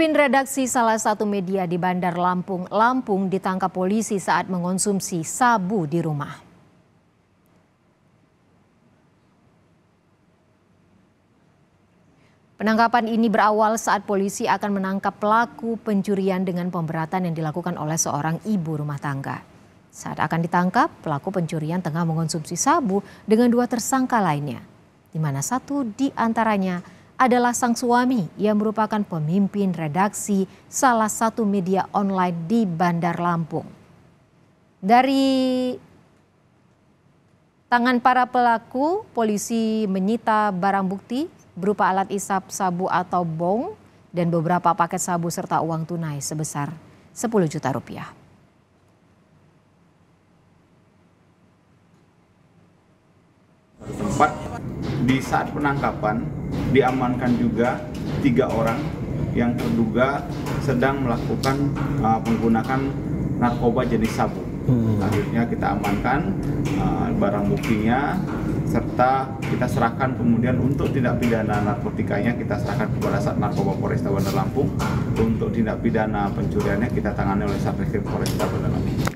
Pemimpin redaksi salah satu media di Bandar Lampung, Lampung ditangkap polisi saat mengonsumsi sabu di rumah. Penangkapan ini berawal saat polisi akan menangkap pelaku pencurian dengan pemberatan yang dilakukan oleh seorang ibu rumah tangga. Saat akan ditangkap, pelaku pencurian tengah mengonsumsi sabu dengan dua tersangka lainnya, di mana satu di antaranya adalah sang suami yang merupakan pemimpin redaksi salah satu media online di Bandar Lampung. Dari tangan para pelaku, polisi menyita barang bukti berupa alat isap sabu atau bong dan beberapa paket sabu serta uang tunai sebesar 10 juta rupiah. Empat di saat penangkapan diamankan juga tiga orang yang terduga sedang melakukan uh, menggunakan narkoba jenis sabu. Hmm. Akhirnya kita amankan uh, barang buktinya serta kita serahkan kemudian untuk tindak pidana narkotikanya kita serahkan kepada Sat Narkoba Polresta Bandar Lampung untuk tindak pidana pencuriannya kita tangani oleh Satreskrim Polresta Bandar Lampung.